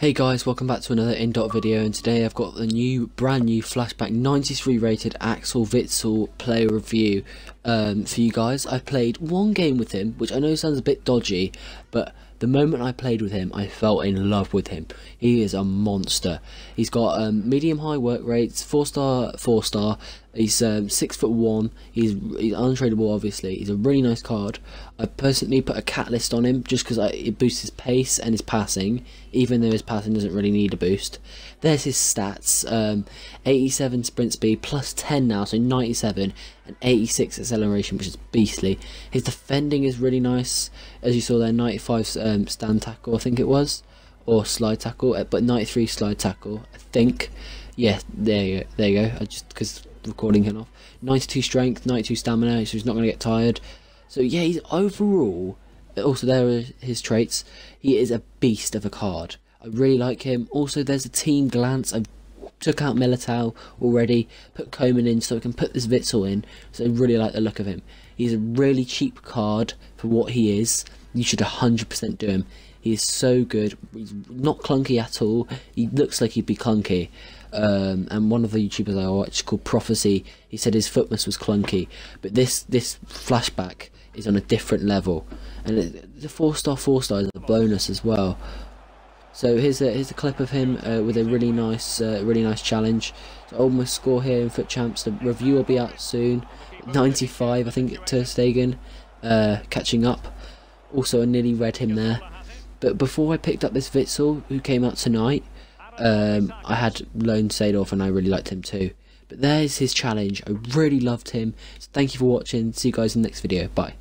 Hey guys, welcome back to another InDot video and today I've got the new brand new flashback 93 rated Axel Witsel player review um, for you guys. I played one game with him, which I know sounds a bit dodgy, but the moment I played with him, I fell in love with him. He is a monster. He's got um, medium high work rates, four star, four star. He's um, six foot one. He's he's untradeable, obviously. He's a really nice card. I personally put a catalyst on him just because it boosts his pace and his passing, even though his passing doesn't really need a boost. There's his stats: um, 87 sprint speed plus 10 now, so 97, and 86 acceleration, which is beastly. His defending is really nice, as you saw there, 95 um, stand tackle, I think it was, or slide tackle, uh, but 93 slide tackle, I think. Yeah, there you go. There you go. I just because recording him off. 92 strength, 92 stamina, so he's not going to get tired. So yeah, he's overall. Also, there are his traits. He is a beast of a card. I really like him. Also, there's a team glance. I took out Militao already, put Coman in so I can put this Witsel in. So I really like the look of him. He's a really cheap card for what he is. You should 100% do him. He is so good. He's not clunky at all. He looks like he'd be clunky. Um, and one of the YouTubers I watch called Prophecy, he said his footmus was clunky. But this this flashback is on a different level. And the four star, four star is a bonus as well. So here's a here's a clip of him uh, with a really nice uh, really nice challenge. So almost score here in FUT Champs. The review will be out soon. 95, I think, Ter Stegen uh, catching up. Also, I nearly read him there. But before I picked up this Witsel, who came out tonight, um, I had Loan Seedorf and I really liked him too. But there's his challenge. I really loved him. So thank you for watching. See you guys in the next video. Bye.